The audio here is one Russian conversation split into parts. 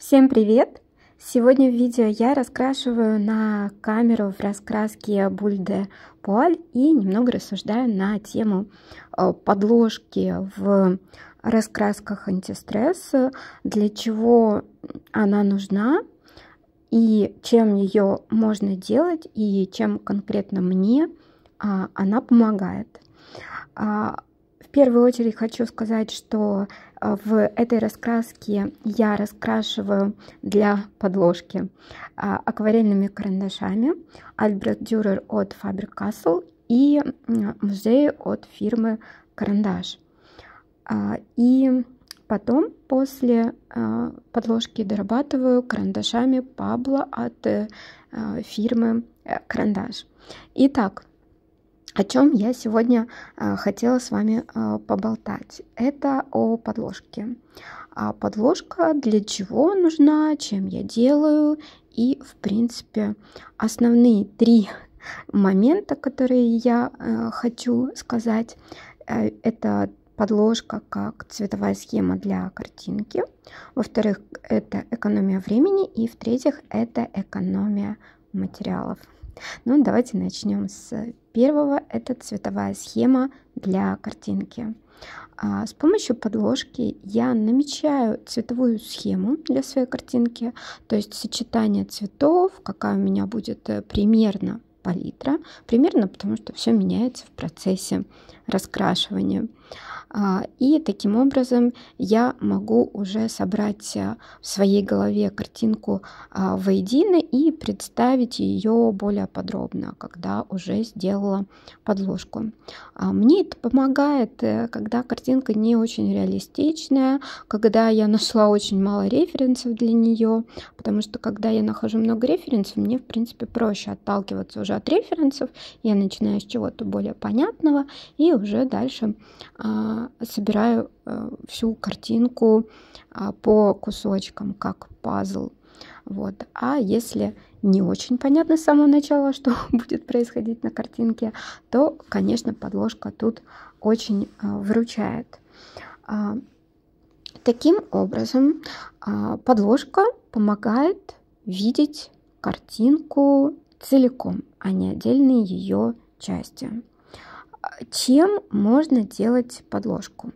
Всем привет! Сегодня в видео я раскрашиваю на камеру в раскраске Бульде Пуаль и немного рассуждаю на тему э, подложки в раскрасках антистресс, для чего она нужна и чем ее можно делать и чем конкретно мне а, она помогает. А, в первую очередь хочу сказать, что в этой раскраске я раскрашиваю для подложки акварельными карандашами Альбрехт Дюрер от Faber-Castell и музей от фирмы Карандаш. И потом после подложки дорабатываю карандашами Пабло от э, фирмы э, Карандаш. Итак, о чем я сегодня э, хотела с вами э, поболтать. Это о подложке. А подложка для чего нужна, чем я делаю и, в принципе, основные три момента, которые я э, хочу сказать, это подложка как цветовая схема для картинки. Во-вторых, это экономия времени. И в-третьих, это экономия материалов. Ну, давайте начнем с первого. Это цветовая схема для картинки. А с помощью подложки я намечаю цветовую схему для своей картинки, то есть сочетание цветов, какая у меня будет э, примерно палитра, примерно потому что все меняется в процессе раскрашивания. А, и таким образом я могу уже собрать э, в своей голове картинку а, воедино и представить ее более подробно, когда уже сделала подложку. А, мне это помогает, э, когда картинка не очень реалистичная, когда я нашла очень мало референсов для нее, потому что когда я нахожу много референсов, мне в принципе проще отталкиваться уже от референсов, я начинаю с чего-то более понятного и уже дальше собираю э, всю картинку а, по кусочкам, как пазл. Вот. А если не очень понятно с самого начала, что будет происходить на картинке, то, конечно, подложка тут очень а, выручает. А, таким образом, подложка помогает видеть картинку целиком, а не отдельные ее части. Чем можно делать подложку?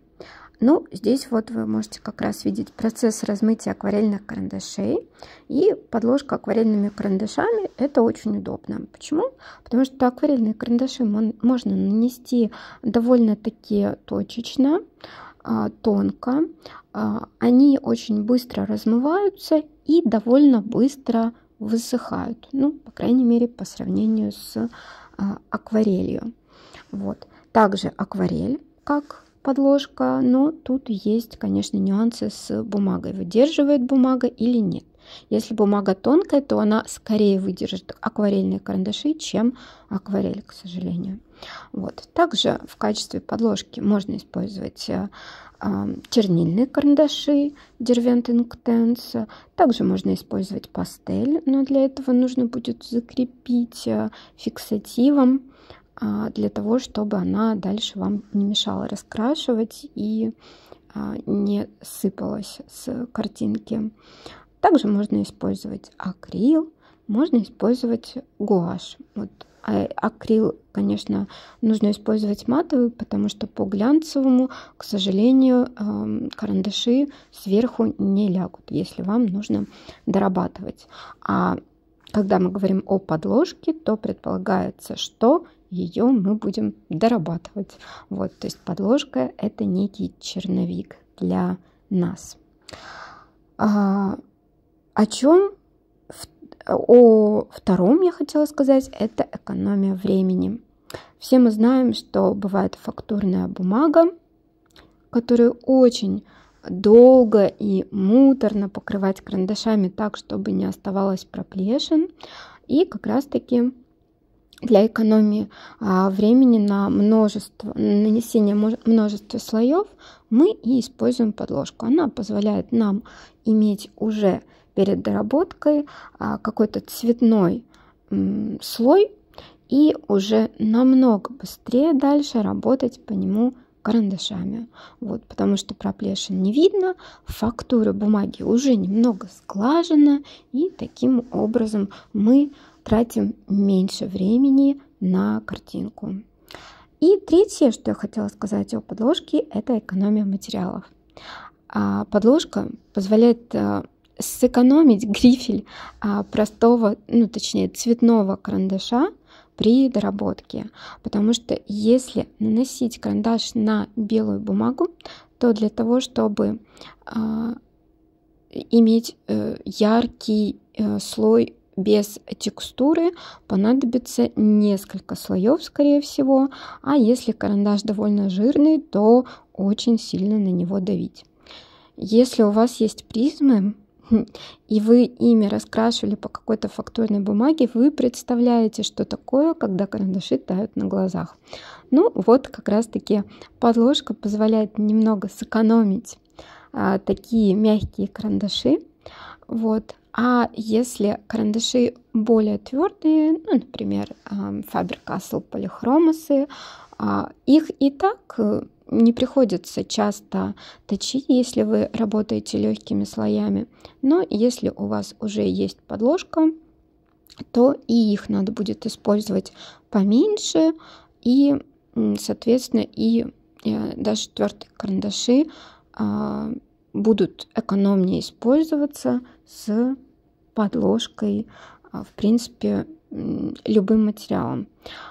Ну, здесь вот вы можете как раз видеть процесс размытия акварельных карандашей. И подложка акварельными карандашами – это очень удобно. Почему? Потому что акварельные карандаши можно нанести довольно-таки точечно, а, тонко. А, они очень быстро размываются и довольно быстро высыхают. Ну, по крайней мере, по сравнению с а, акварелью. Вот. Также акварель как подложка, но тут есть, конечно, нюансы с бумагой. Выдерживает бумага или нет. Если бумага тонкая, то она скорее выдержит акварельные карандаши, чем акварель, к сожалению. Вот. Также в качестве подложки можно использовать э, чернильные карандаши Derwent Inktense. Также можно использовать пастель, но для этого нужно будет закрепить э, фиксативом для того, чтобы она дальше вам не мешала раскрашивать и а, не сыпалась с картинки. Также можно использовать акрил, можно использовать гуашь. Вот а, акрил, конечно, нужно использовать матовый, потому что по глянцевому, к сожалению, карандаши сверху не лягут, если вам нужно дорабатывать. А когда мы говорим о подложке, то предполагается, что ее мы будем дорабатывать. Вот, то есть подложка это некий черновик для нас. А, о чем о втором я хотела сказать, это экономия времени. Все мы знаем, что бывает фактурная бумага, которую очень долго и муторно покрывать карандашами так, чтобы не оставалось проплешин. И как раз-таки для экономии а, времени на множество, нанесение множества слоев мы и используем подложку. Она позволяет нам иметь уже перед доработкой а, какой-то цветной слой и уже намного быстрее дальше работать по нему карандашами. Вот, потому что проплешин не видно, фактура бумаги уже немного сглажена, и таким образом мы тратим меньше времени на картинку. И третье, что я хотела сказать о подложке, это экономия материалов. А подложка позволяет а, сэкономить грифель а, простого, ну точнее цветного карандаша при доработке. Потому что если наносить карандаш на белую бумагу, то для того, чтобы а, иметь э, яркий э, слой без текстуры понадобится несколько слоев, скорее всего, а если карандаш довольно жирный, то очень сильно на него давить. Если у вас есть призмы, и вы ими раскрашивали по какой-то фактурной бумаге, вы представляете, что такое, когда карандаши тают на глазах. Ну вот как раз-таки подложка позволяет немного сэкономить а, такие мягкие карандаши. Вот. А если карандаши более твердые, ну, например, Faber-Castell полихромосы, а, их и так э, не приходится часто точить, если вы работаете легкими слоями. Но если у вас уже есть подложка, то и их надо будет использовать поменьше. И, соответственно, и э, даже твердые карандаши а, будут экономнее использоваться с подложкой, а, в принципе, любым материалом.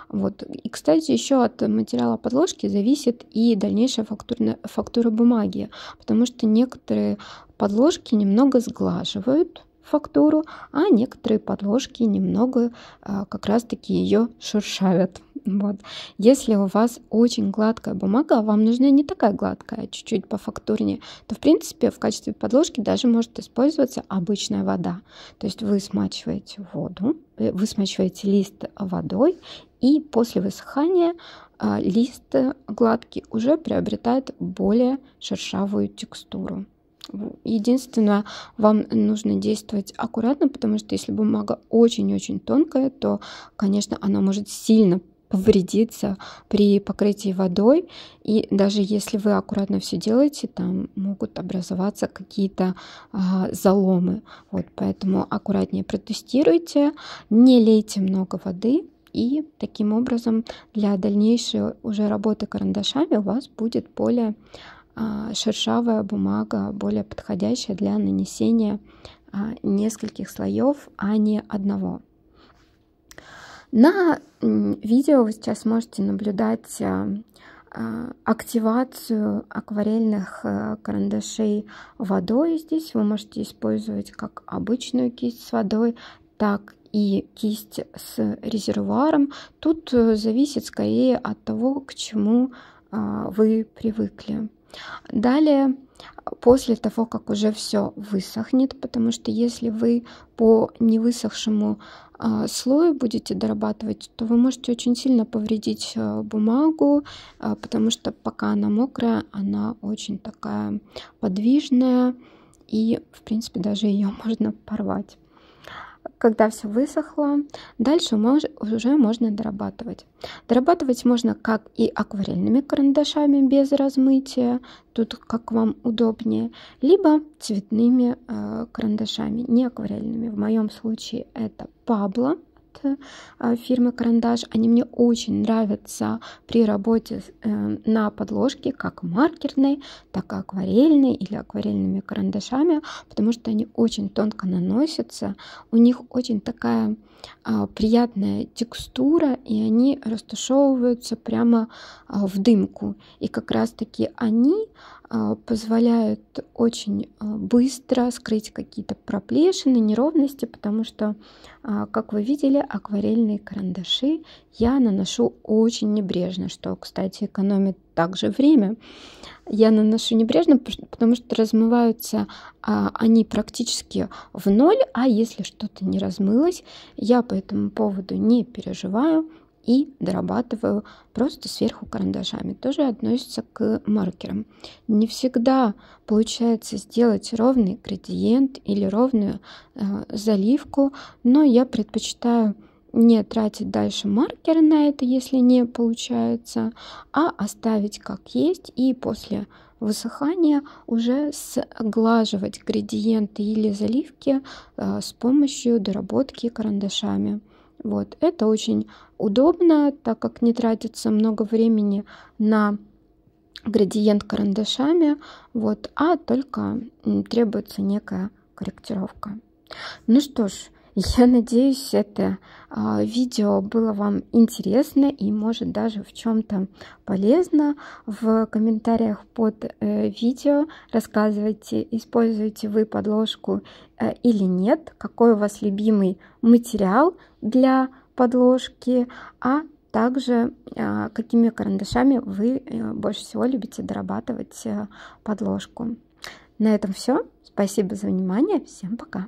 Вот. И, кстати, еще от материала подложки зависит и дальнейшая фактура, фактура бумаги, потому что некоторые подложки немного сглаживают фактуру, а некоторые подложки немного а, как раз-таки ее шершавят. Вот. Если у вас очень гладкая бумага, а вам нужна не такая гладкая, а чуть-чуть пофактурнее, то в принципе в качестве подложки даже может использоваться обычная вода. То есть вы смачиваете воду, э, вы смачиваете лист водой, и после высыхания а, лист гладкий уже приобретает более шершавую текстуру. Единственное, вам нужно действовать аккуратно, потому что если бумага очень-очень тонкая, то, конечно, она может сильно повредиться при покрытии водой. И даже если вы аккуратно все делаете, там могут образоваться какие-то а, заломы. Вот, поэтому аккуратнее протестируйте, не лейте много воды, и таким образом для дальнейшей уже работы карандашами у вас будет более шершавая бумага, более подходящая для нанесения а, нескольких слоев, а не одного. На видео вы сейчас можете наблюдать а, активацию акварельных карандашей водой. Здесь вы можете использовать как обычную кисть с водой, так и кисть с резервуаром. Тут э, зависит скорее от того, к чему вы привыкли. Далее, после того, как уже все высохнет, потому что если вы по невысохшему э, слою будете дорабатывать, то вы можете очень сильно повредить э, бумагу, э, потому что пока она мокрая, она очень такая подвижная, и, в принципе, даже ее можно порвать когда все высохло, дальше мож, уже можно дорабатывать. Дорабатывать можно как и акварельными карандашами без размытия, тут как вам удобнее, либо цветными э, карандашами, не акварельными. В моем случае это Пабло фирмы Карандаш. Они мне очень нравятся при работе э, на подложке, как маркерной, так и акварельной или акварельными карандашами, потому что они очень тонко наносятся. У них очень такая приятная текстура, и они растушевываются прямо а, в дымку. И как раз-таки они а, позволяют очень а, быстро скрыть какие-то проплешины, неровности, потому что, а, как вы видели, акварельные карандаши я наношу очень небрежно, что, кстати, экономит также время. Я наношу небрежно, потому что размываются они практически в ноль, а если что-то не размылось, я по этому поводу не переживаю, и дорабатываю просто сверху карандашами. Тоже относится к маркерам. Не всегда получается сделать ровный градиент или ровную э, заливку, но я предпочитаю не тратить дальше маркеры на это, если не получается, а оставить как есть и после высыхания уже сглаживать градиенты или заливки э, с помощью доработки карандашами. Вот, это очень удобно, так как не тратится много времени на градиент карандашами, вот, а только требуется некая корректировка. Ну что ж, я надеюсь, это э, видео было вам интересно и может даже в чем-то полезно. В комментариях под э, видео рассказывайте, используете вы подложку э, или нет, какой у вас любимый материал для подложки, а также э, какими карандашами вы э, больше всего любите дорабатывать подложку. На этом все. Спасибо за внимание. Всем пока.